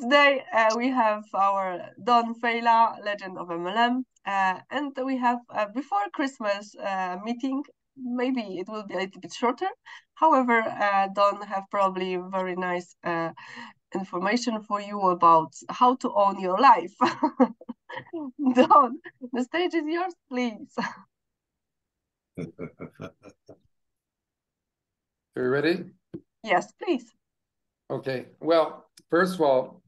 Today uh, we have our Don Failla, Legend of MLM, uh, and we have uh, before Christmas uh, meeting. Maybe it will be a little bit shorter. However, uh, Don have probably very nice uh, information for you about how to own your life. Don, the stage is yours, please. Are you ready? Yes, please. Okay. Well, first of all,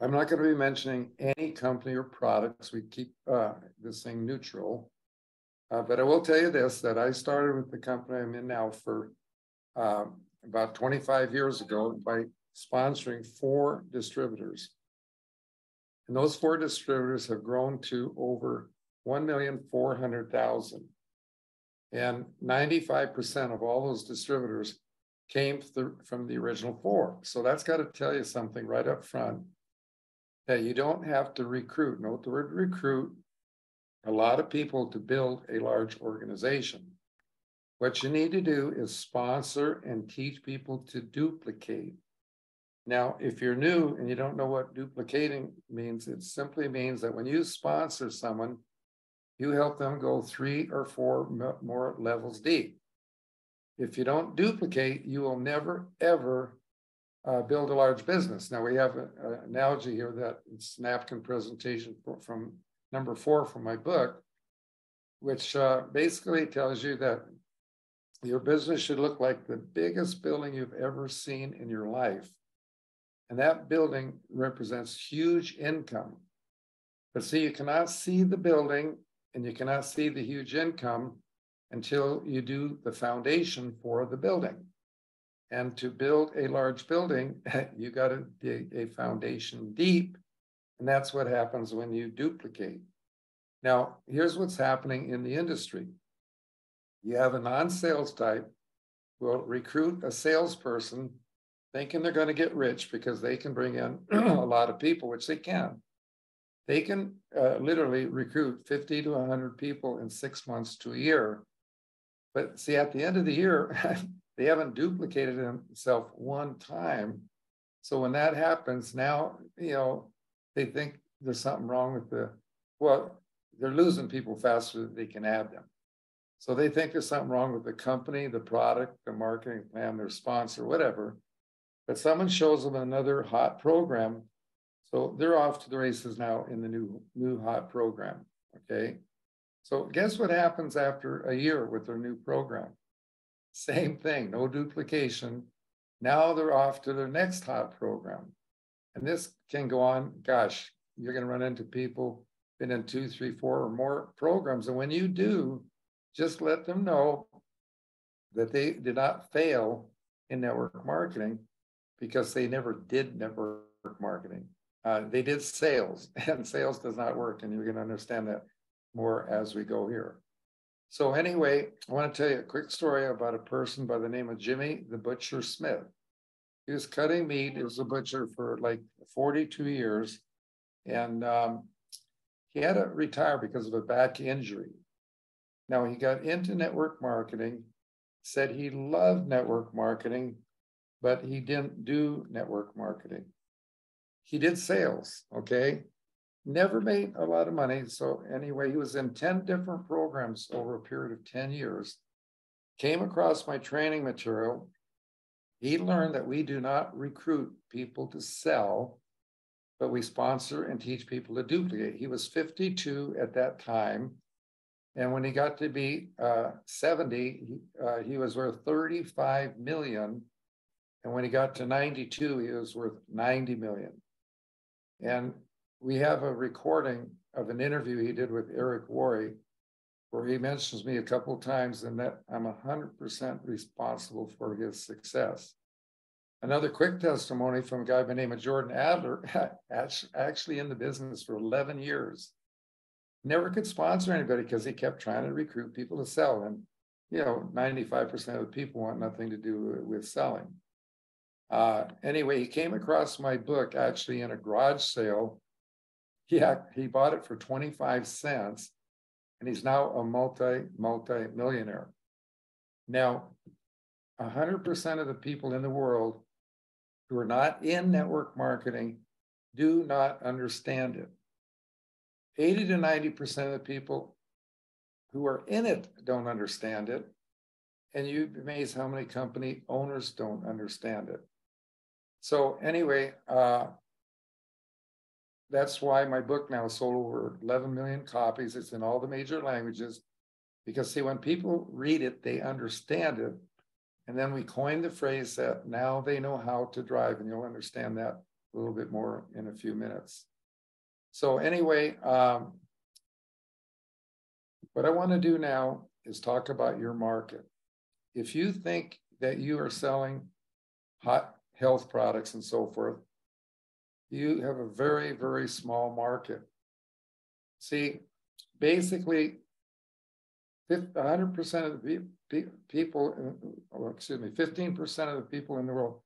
I'm not going to be mentioning any company or products. We keep uh, this thing neutral. Uh, but I will tell you this, that I started with the company I'm in now for uh, about 25 years ago by sponsoring four distributors. And those four distributors have grown to over 1,400,000. And 95% of all those distributors came from the original four. So that's got to tell you something right up front that you don't have to recruit. Note the word recruit a lot of people to build a large organization. What you need to do is sponsor and teach people to duplicate. Now, if you're new and you don't know what duplicating means, it simply means that when you sponsor someone, you help them go three or four more levels deep. If you don't duplicate, you will never, ever uh, build a large business. Now we have an analogy here that it's napkin presentation from number four from my book, which uh, basically tells you that your business should look like the biggest building you've ever seen in your life. And that building represents huge income. But see, you cannot see the building and you cannot see the huge income until you do the foundation for the building. And to build a large building, you got to dig a foundation deep. And that's what happens when you duplicate. Now, here's what's happening in the industry you have a non sales type will recruit a salesperson thinking they're going to get rich because they can bring in a lot of people, which they can. They can uh, literally recruit 50 to 100 people in six months to a year. But see, at the end of the year, They haven't duplicated himself one time. So when that happens, now, you know, they think there's something wrong with the, well, they're losing people faster than they can add them. So they think there's something wrong with the company, the product, the marketing plan, their sponsor, whatever. But someone shows them another hot program. So they're off to the races now in the new, new hot program. Okay. So guess what happens after a year with their new program? Same thing, no duplication. Now they're off to their next hot program. And this can go on, gosh, you're going to run into people been in two, three, four or more programs. And when you do, just let them know that they did not fail in network marketing because they never did network marketing. Uh, they did sales, and sales does not work. And you're going to understand that more as we go here. So anyway, I want to tell you a quick story about a person by the name of Jimmy the Butcher Smith. He was cutting meat. He was a butcher for like 42 years. And um, he had to retire because of a back injury. Now he got into network marketing, said he loved network marketing, but he didn't do network marketing. He did sales, okay? Never made a lot of money. So anyway, he was in 10 different programs over a period of 10 years. Came across my training material. He learned that we do not recruit people to sell, but we sponsor and teach people to duplicate. He was 52 at that time. And when he got to be uh, 70, he, uh, he was worth 35 million. And when he got to 92, he was worth 90 million. And we have a recording of an interview he did with Eric Worre, where he mentions me a couple times and that I'm 100% responsible for his success. Another quick testimony from a guy by the name of Jordan Adler, actually in the business for 11 years. Never could sponsor anybody because he kept trying to recruit people to sell. And, you know, 95% of the people want nothing to do with selling. Uh, anyway, he came across my book actually in a garage sale yeah, he bought it for 25 cents and he's now a multi, multi millionaire. Now, 100% of the people in the world who are not in network marketing do not understand it. 80 to 90% of the people who are in it don't understand it. And you'd be amazed how many company owners don't understand it. So, anyway, uh, that's why my book now sold over 11 million copies. It's in all the major languages. Because, see, when people read it, they understand it. And then we coined the phrase that now they know how to drive, and you'll understand that a little bit more in a few minutes. So, anyway, um, what I want to do now is talk about your market. If you think that you are selling hot health products and so forth, you have a very, very small market. See, basically, 100% of the people, excuse me, 15% of the people in the world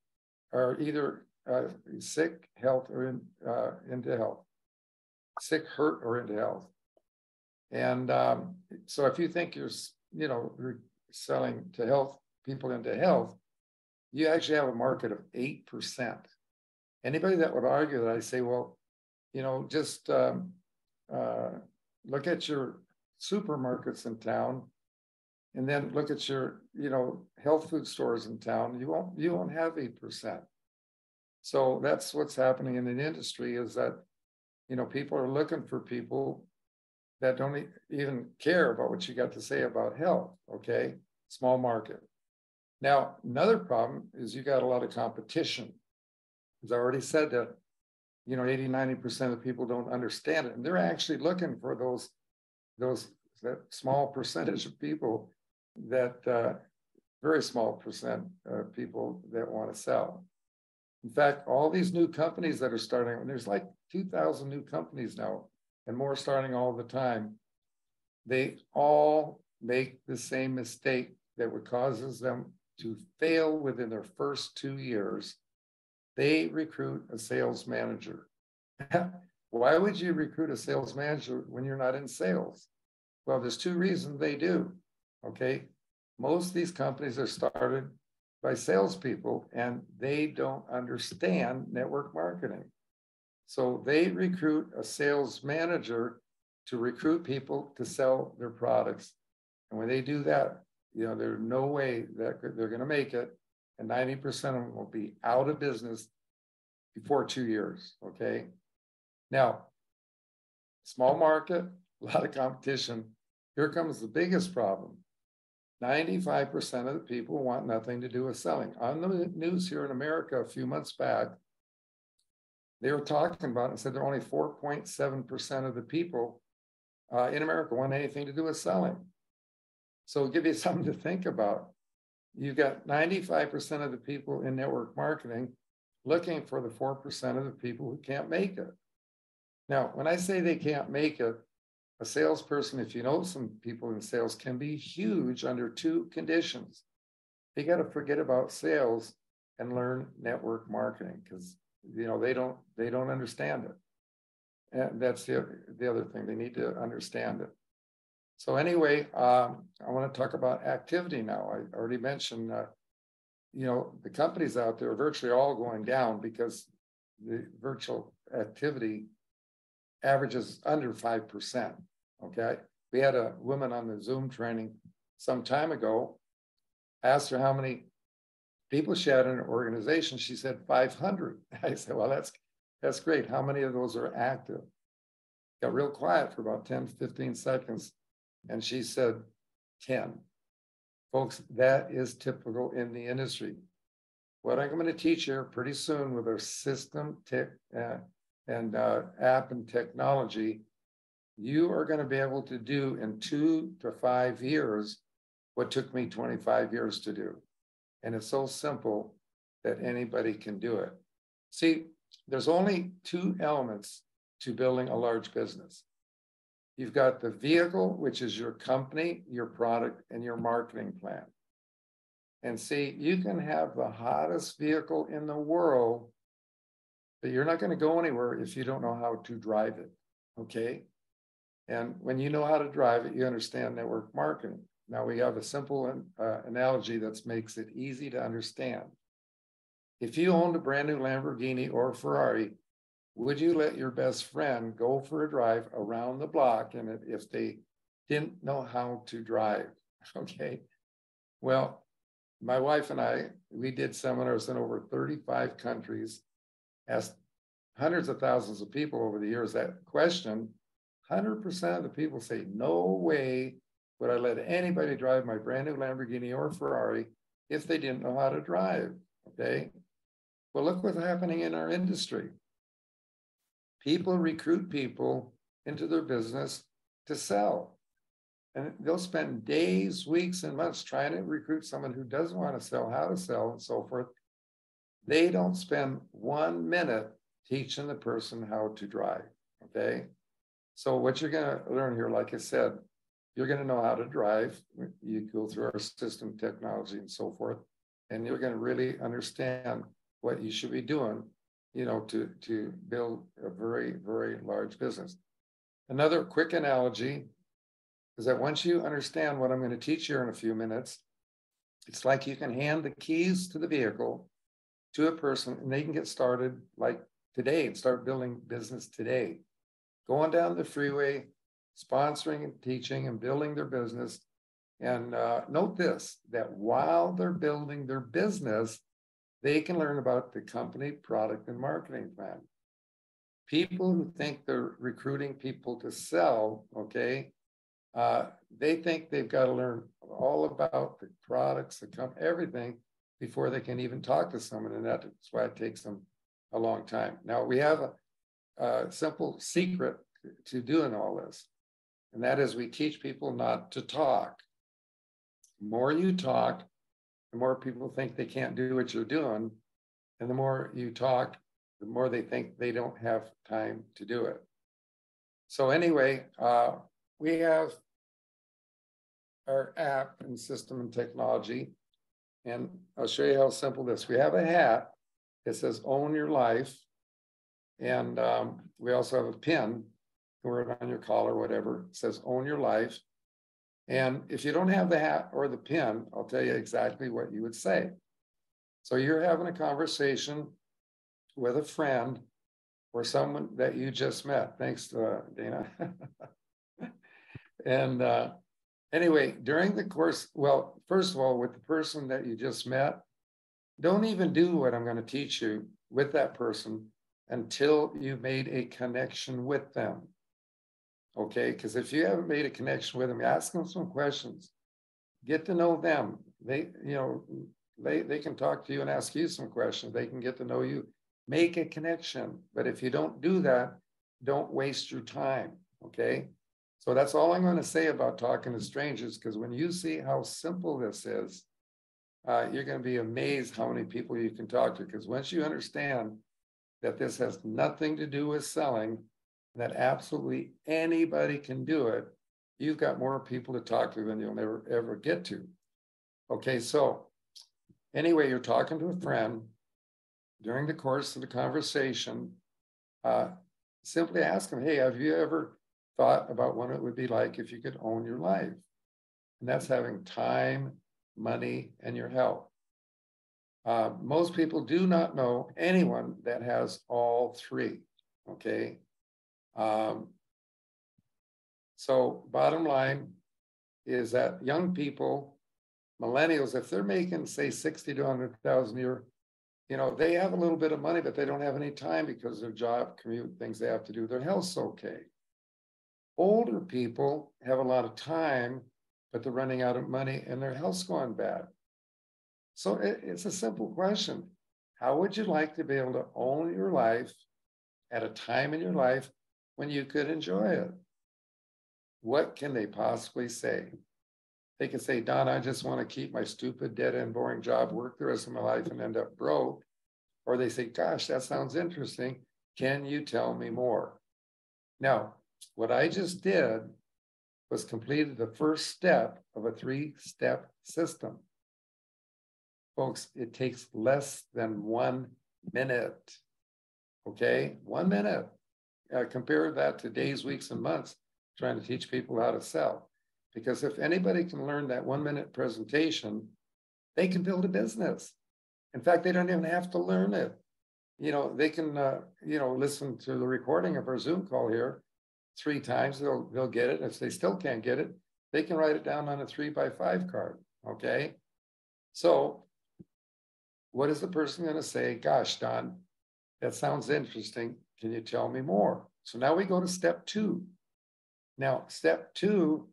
are either uh, sick, health, or in, uh, into health, sick, hurt, or into health. And um, so if you think you're, you know, selling to health people into health, you actually have a market of 8%. Anybody that would argue that I say, well, you know, just um, uh, look at your supermarkets in town and then look at your, you know, health food stores in town, you won't, you won't have 8%. So that's what's happening in the industry is that, you know, people are looking for people that don't even care about what you got to say about health. Okay. Small market. Now, another problem is you got a lot of competition. As I already said that, you know, 80, 90% of people don't understand it. And they're actually looking for those, those, that small percentage of people that, uh, very small percent of people that want to sell. In fact, all these new companies that are starting, and there's like 2,000 new companies now and more starting all the time, they all make the same mistake that causes them to fail within their first two years. They recruit a sales manager. Why would you recruit a sales manager when you're not in sales? Well, there's two reasons they do. Okay. Most of these companies are started by salespeople and they don't understand network marketing. So they recruit a sales manager to recruit people to sell their products. And when they do that, you know, there's no way that they're going to make it. And 90% of them will be out of business before two years. Okay. Now, small market, a lot of competition. Here comes the biggest problem 95% of the people want nothing to do with selling. On the news here in America a few months back, they were talking about and said there are only 4.7% of the people uh, in America want anything to do with selling. So, give you something to think about. You've got 95% of the people in network marketing looking for the 4% of the people who can't make it. Now, when I say they can't make it, a salesperson, if you know some people in sales, can be huge under two conditions. They got to forget about sales and learn network marketing because you know they don't they don't understand it. And that's the the other thing they need to understand it. So anyway, um, I want to talk about activity now. I already mentioned, uh, you know, the companies out there are virtually all going down because the virtual activity averages under five percent. Okay. We had a woman on the Zoom training some time ago. Asked her how many people she had in her organization. She said 500. I said, well, that's that's great. How many of those are active? Got real quiet for about 10, 15 seconds. And she said 10. Folks, that is typical in the industry. What I'm going to teach you pretty soon with our system tech uh, and uh, app and technology you are going to be able to do in two to five years what took me 25 years to do. And it's so simple that anybody can do it. See, there's only two elements to building a large business. You've got the vehicle, which is your company, your product, and your marketing plan. And see, you can have the hottest vehicle in the world, but you're not going to go anywhere if you don't know how to drive it. Okay. And when you know how to drive it, you understand network marketing. Now we have a simple uh, analogy that makes it easy to understand. If you owned a brand new Lamborghini or Ferrari would you let your best friend go for a drive around the block and if they didn't know how to drive? Okay. Well, my wife and I, we did seminars in over 35 countries, asked hundreds of thousands of people over the years that question. 100% of the people say, no way would I let anybody drive my brand new Lamborghini or Ferrari if they didn't know how to drive. Okay. Well, look what's happening in our industry. People recruit people into their business to sell. And they'll spend days, weeks, and months trying to recruit someone who doesn't want to sell, how to sell, and so forth. They don't spend one minute teaching the person how to drive. Okay. So, what you're going to learn here, like I said, you're going to know how to drive. You go through our system technology and so forth, and you're going to really understand what you should be doing, you know, to, to build a very, very large business. Another quick analogy is that once you understand what I'm going to teach you in a few minutes, it's like you can hand the keys to the vehicle to a person and they can get started like today and start building business today. Going down the freeway, sponsoring and teaching and building their business. And uh, note this that while they're building their business, they can learn about the company product and marketing plan. People who think they're recruiting people to sell, okay, uh, they think they've got to learn all about the products, the company, everything before they can even talk to someone. And that's why it takes them a long time. Now, we have a, a simple secret to doing all this, and that is we teach people not to talk. The more you talk, the more people think they can't do what you're doing. And the more you talk, the more they think they don't have time to do it. So, anyway, uh, we have our app and system and technology. And I'll show you how simple this. We have a hat that says "Own Your Life," and um, we also have a pin. Wear it on your collar, whatever. It says "Own Your Life." And if you don't have the hat or the pin, I'll tell you exactly what you would say. So you're having a conversation with a friend or someone that you just met. Thanks, to, uh, Dana. and uh, anyway, during the course, well, first of all, with the person that you just met, don't even do what I'm going to teach you with that person until you've made a connection with them. Okay, because if you haven't made a connection with them, ask them some questions, get to know them. They, you know, they they can talk to you and ask you some questions. They can get to know you. Make a connection. But if you don't do that, don't waste your time. Okay. So that's all I'm going to say about talking to strangers, because when you see how simple this is, uh, you're going to be amazed how many people you can talk to. Because once you understand that this has nothing to do with selling, that absolutely anybody can do it, you've got more people to talk to than you'll never ever get to. Okay, so anyway, you're talking to a friend during the course of the conversation. Uh, simply ask them, hey, have you ever thought about what it would be like if you could own your life? And that's having time, money, and your health. Uh, most people do not know anyone that has all three. Okay. Um, so bottom line is that young people, millennials, if they're making say 60 to 100,000 a year, you know, they have a little bit of money, but they don't have any time because their job, commute, things they have to do. Their health's okay. Older people have a lot of time, but they're running out of money and their health's going bad. So it, it's a simple question. How would you like to be able to own your life at a time in your life when you could enjoy it? What can they possibly say? They can say, Don, I just want to keep my stupid, dead end, boring job, work the rest of my life, and end up broke. Or they say, Gosh, that sounds interesting. Can you tell me more? Now, what I just did was completed the first step of a three step system. Folks, it takes less than one minute. Okay, one minute uh, compare that to days, weeks, and months trying to teach people how to sell. Because if anybody can learn that one minute presentation, they can build a business. In fact, they don't even have to learn it. you know, they can, uh, you know, listen to the recording of our Zoom call here three times, they'll, they'll get it. If they still can't get it, they can write it down on a three by five card, okay? So what is the person gonna say? Gosh, Don, that sounds interesting. Can you tell me more? So now we go to step two. Now, step two,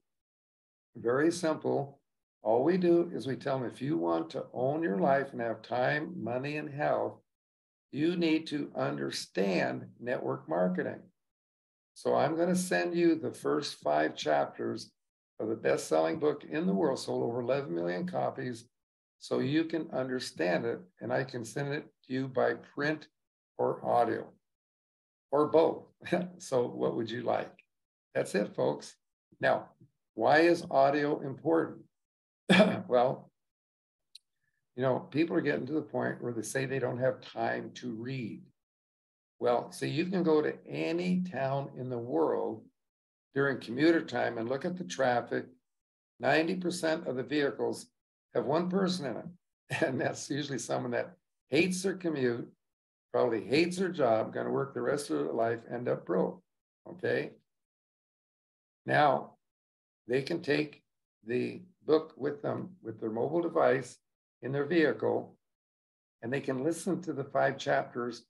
very simple. All we do is we tell them if you want to own your life and have time, money, and health, you need to understand network marketing. So I'm going to send you the first five chapters of the best selling book in the world, sold over 11 million copies, so you can understand it. And I can send it to you by print or audio or both. so, what would you like? That's it, folks. Now, why is audio important? well, you know, people are getting to the point where they say they don't have time to read. Well, see, you can go to any town in the world during commuter time and look at the traffic. 90% of the vehicles have one person in it. And that's usually someone that hates their commute, probably hates their job, going to work the rest of their life, end up broke. Okay. Now, they can take the book with them with their mobile device in their vehicle, and they can listen to the five chapters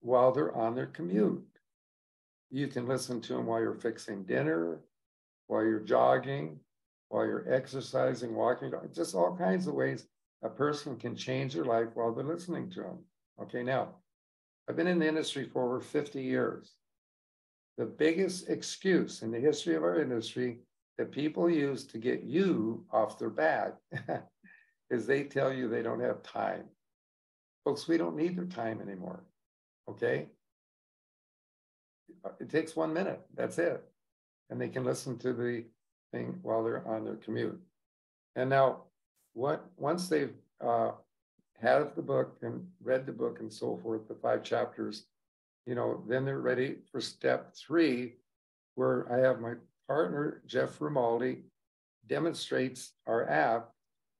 while they're on their commute. You can listen to them while you're fixing dinner, while you're jogging, while you're exercising, walking, just all kinds of ways a person can change their life while they're listening to them. Okay, now, I've been in the industry for over 50 years. The biggest excuse in the history of our industry that people use to get you off their back is they tell you they don't have time. Folks, we don't need their time anymore. Okay. It takes one minute. That's it. And they can listen to the thing while they're on their commute. And now, what once they've uh, had the book and read the book and so forth, the five chapters, you know, then they're ready for step three, where I have my partner, Jeff Romaldi, demonstrates our app,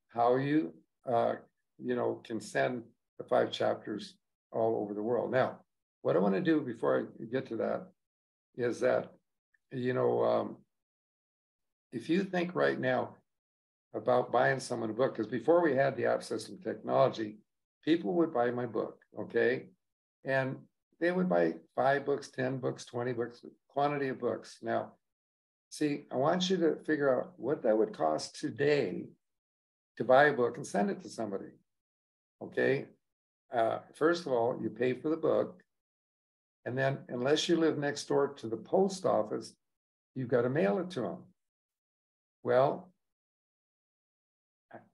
how you, uh, you know, can send the five chapters all over the world. Now, what I want to do before I get to that is that, you know, um, if you think right now about buying someone a book, because before we had the app system technology, people would buy my book, okay? And they would buy five books, 10 books, 20 books, quantity of books. Now, see, I want you to figure out what that would cost today to buy a book and send it to somebody, okay? Uh, first of all, you pay for the book. And then, unless you live next door to the post office, you've got to mail it to them. Well,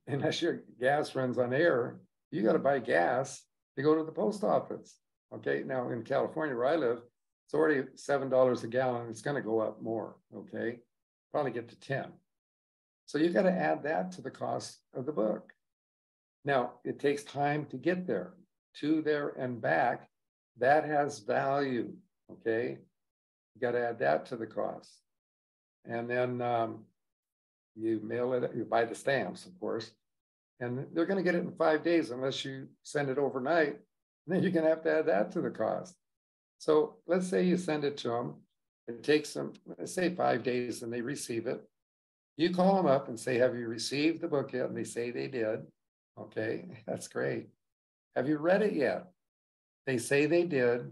unless your gas runs on air, you got to buy gas to go to the post office. Okay. Now, in California, where I live, it's already $7 a gallon. It's going to go up more. Okay. Probably get to 10. So you got to add that to the cost of the book. Now, it takes time to get there to there and back, that has value. Okay. You got to add that to the cost. And then um, you mail it, you buy the stamps, of course, and they're going to get it in five days unless you send it overnight. Then you're going to have to add that to the cost. So let's say you send it to them. It takes them, let's say five days and they receive it. You call them up and say, Have you received the book yet? And they say they did. Okay, that's great. Have you read it yet? They say they did.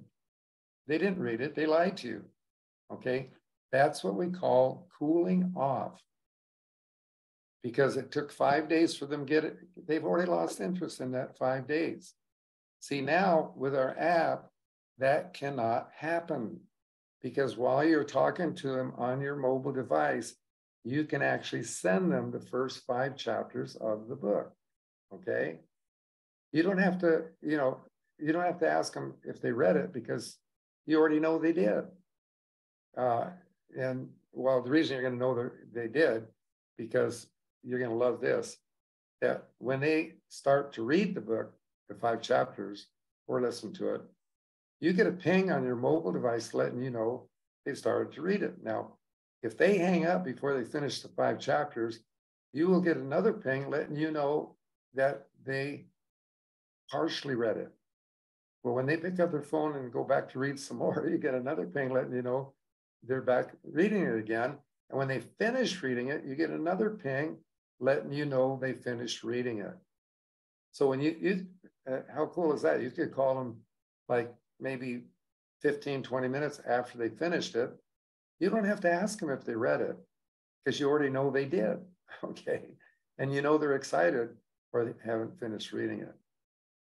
They didn't read it. They lied to you. Okay. That's what we call cooling off. Because it took five days for them to get it. They've already lost interest in that five days. See, now with our app, that cannot happen. Because while you're talking to them on your mobile device, you can actually send them the first five chapters of the book. Okay. You don't have to, you know, you don't have to ask them if they read it because you already know they did. Uh, and well, the reason you're going to know that they did because you're going to love this that when they start to read the book, the five chapters, or listen to it, you get a ping on your mobile device letting you know they started to read it. Now, if they hang up before they finish the five chapters, you will get another ping letting you know that they partially read it. Well, when they pick up their phone and go back to read some more, you get another ping letting you know they're back reading it again. And when they finish reading it, you get another ping letting you know they finished reading it. So when you, you uh, how cool is that? You could call them like maybe 15, 20 minutes after they finished it. You don't have to ask them if they read it because you already know they did. Okay. And you know they're excited or they haven't finished reading it.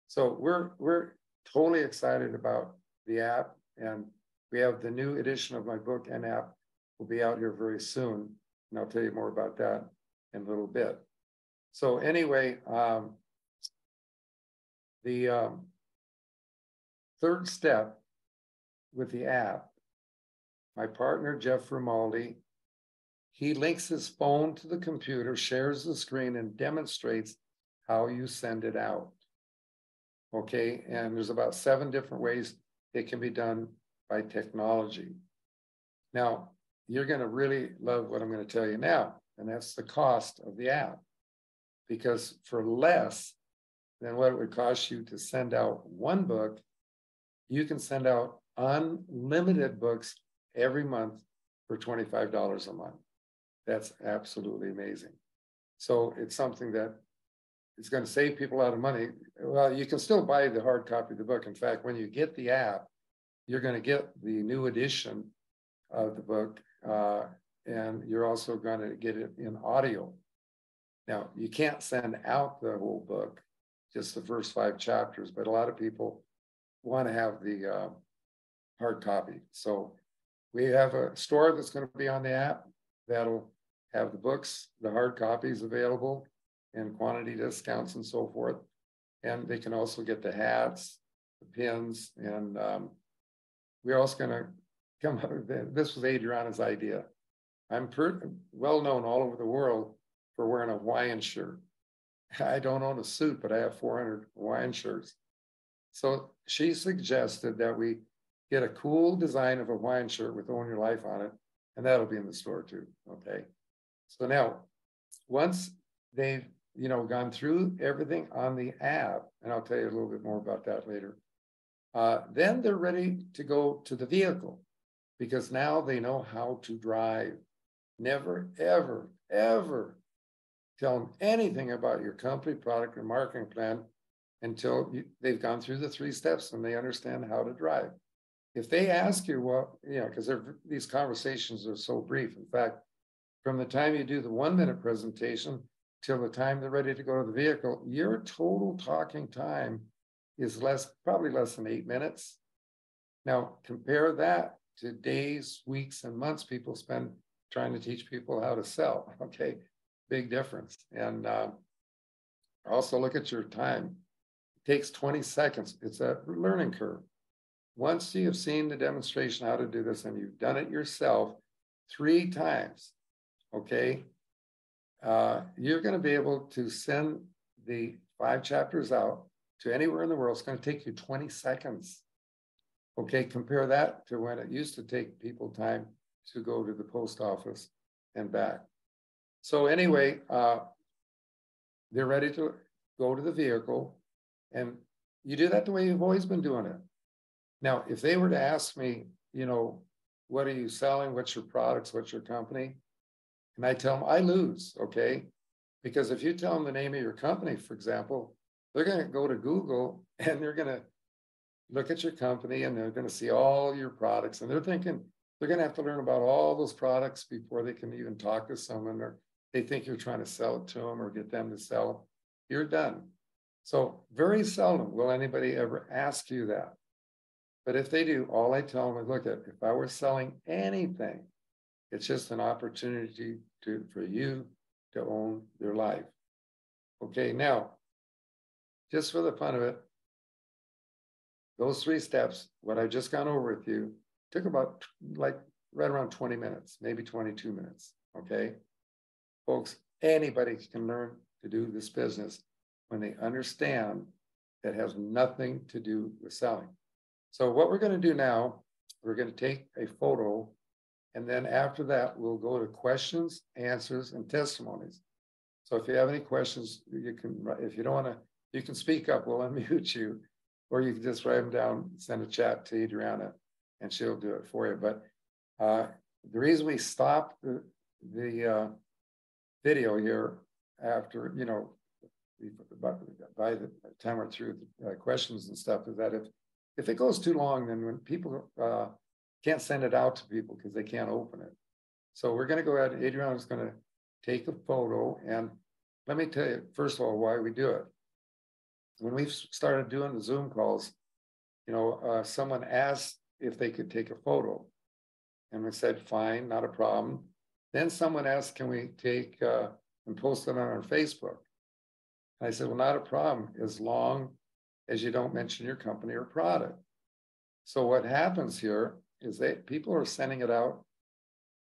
So we're we're totally excited about the app and we have the new edition of my book and app will be out here very soon. And I'll tell you more about that in a little bit. So anyway, um, the um, third step with the app, my partner, Jeff Romaldi, he links his phone to the computer, shares the screen, and demonstrates how you send it out. Okay, and there's about seven different ways it can be done by technology. Now, you're going to really love what I'm going to tell you now, and that's the cost of the app. Because for less than what it would cost you to send out one book, you can send out unlimited books every month for $25 a month. That's absolutely amazing. So it's something that is going to save people a lot of money. Well, you can still buy the hard copy of the book. In fact, when you get the app, you're going to get the new edition of the book, uh, and you're also going to get it in audio. Now, you can't send out the whole book, just the first five chapters, but a lot of people want to have the uh, hard copy. So we have a store that's going to be on the app that'll have the books, the hard copies available, and quantity discounts and so forth. And they can also get the hats, the pins, and um, we're also going to come up with this was Adriana's idea. I'm well known all over the world for wearing a Hawaiian shirt. I don't own a suit, but I have 400 Hawaiian shirts. So she suggested that we get a cool design of a Hawaiian shirt with Own Your Life on it, and that'll be in the store too. Okay. So now, once they've you know gone through everything on the app, and I'll tell you a little bit more about that later. Uh, then they're ready to go to the vehicle because now they know how to drive. Never, ever, ever tell them anything about your company, product, or marketing plan until you, they've gone through the three steps and they understand how to drive. If they ask you, well, you know, because these conversations are so brief. In fact, from the time you do the one minute presentation till the time they're ready to go to the vehicle, your total talking time is less, probably less than eight minutes. Now, compare that to days, weeks, and months people spend trying to teach people how to sell. Okay, big difference. And uh, also look at your time. It takes 20 seconds. It's a learning curve. Once you have seen the demonstration how to do this and you've done it yourself three times, okay, uh, you're going to be able to send the five chapters out to anywhere in the world. It's going to take you 20 seconds. Okay, compare that to when it used to take people time to go to the post office and back. So anyway, uh, they're ready to go to the vehicle, and you do that the way you've always been doing it. Now, if they were to ask me, you know, what are you selling? What's your products? What's your company? And I tell them, I lose, okay? Because if you tell them the name of your company, for example, they're going to go to Google and they're going to look at your company and they're going to see all your products and they're thinking they're going to have to learn about all those products before they can even talk to someone or they think you're trying to sell it to them or get them to sell you're done. So very seldom will anybody ever ask you that. But if they do all i tell them is look at if i were selling anything it's just an opportunity to for you to own your life. Okay now just for the fun of it, those three steps, what I've just gone over with you, took about like right around 20 minutes, maybe 22 minutes. Okay. Folks, anybody can learn to do this business when they understand that has nothing to do with selling. So, what we're going to do now, we're going to take a photo, and then after that, we'll go to questions, answers, and testimonies. So, if you have any questions, you can, if you don't want to you can speak up, we'll unmute you. or you can just write them down, send a chat to Adriana, and she'll do it for you. But uh, the reason we stopped the, the uh, video here after, you know, by, the time we're through the uh, questions and stuff is that if if it goes too long, then when people uh, can't send it out to people because they can't open it. So we're going to go ahead. Adriana is going to take a photo, and let me tell you first of all why we do it. When we started doing the Zoom calls, you know, uh, someone asked if they could take a photo, and we said, "Fine, not a problem." Then someone asked, "Can we take uh, and post it on our Facebook?" And I said, "Well, not a problem, as long as you don't mention your company or product." So what happens here is that people are sending it out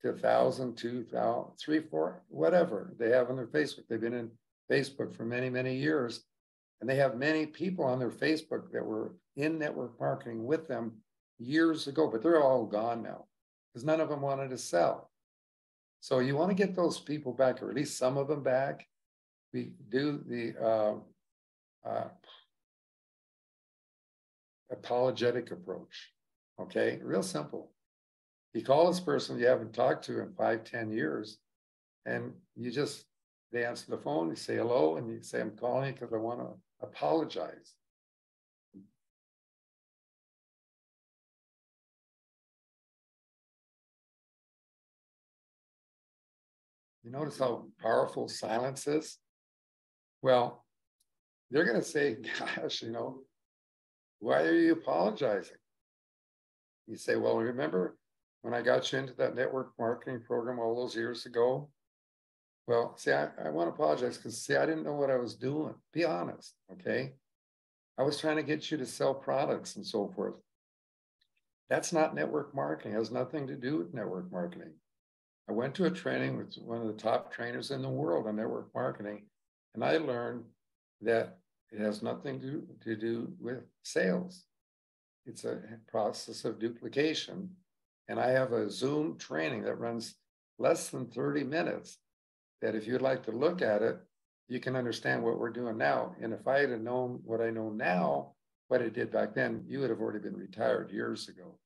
to a thousand, two thousand, three, four, whatever they have on their Facebook. They've been in Facebook for many, many years. And they have many people on their Facebook that were in network marketing with them years ago, but they're all gone now because none of them wanted to sell. So you want to get those people back, or at least some of them back. We do the uh, uh, apologetic approach. Okay, real simple. You call this person you haven't talked to in five, ten years, and you just they answer the phone, you say hello, and you say, I'm calling because I want to apologize. You notice how powerful silence is? Well, they're going to say, Gosh, you know, why are you apologizing? You say, Well, remember when I got you into that network marketing program all those years ago? Well, see, I, I want to apologize because, see, I didn't know what I was doing. Be honest, okay? I was trying to get you to sell products and so forth. That's not network marketing, it has nothing to do with network marketing. I went to a training with one of the top trainers in the world on network marketing, and I learned that it has nothing to, to do with sales. It's a process of duplication. And I have a Zoom training that runs less than 30 minutes that if you'd like to look at it, you can understand what we're doing now. And if I had known what I know now, what I did back then, you would have already been retired years ago.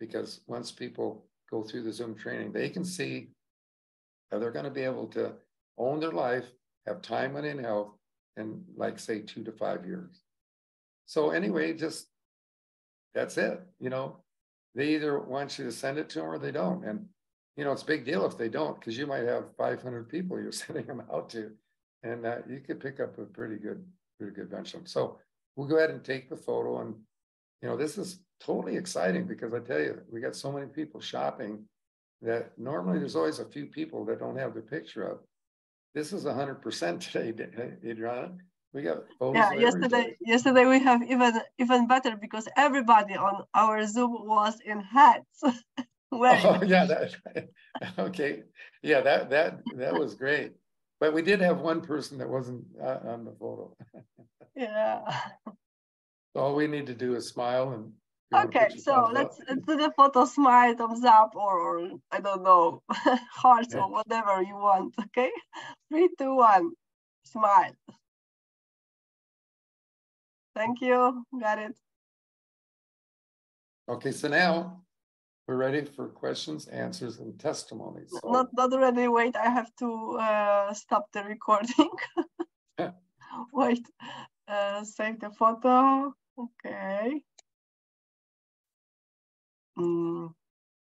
Because once people go through the Zoom training, they can see that they're going to be able to own their life, have time, money, in health in, like, say, two to five years. So, anyway, just that's it. You know, they either want you to send it to them or they don't. And you know, it's a big deal if they don't, because you might have 500 people you're sending them out to, and uh, you could pick up a pretty good, pretty good bunch of them. So we'll go ahead and take the photo, and you know, this is totally exciting because I tell you, we got so many people shopping that normally there's always a few people that don't have the picture up. This is 100% today, Adriana. We got. Yeah, yesterday, yesterday we have even even better because everybody on our Zoom was in hats. Oh, yeah, that, okay. Yeah, that, that, that was great. But we did have one person that wasn't uh, on the photo. yeah. All we need to do is smile and. Okay, so let's, let's do the photo smile, thumbs up, or, or I don't know, hearts yeah. or whatever you want. Okay, three, two, one, smile. Thank you. Got it. Okay, so now we're ready for questions, answers, and testimonies. So. Not not ready. Wait, I have to uh, stop the recording. Wait, uh, save the photo. Okay um,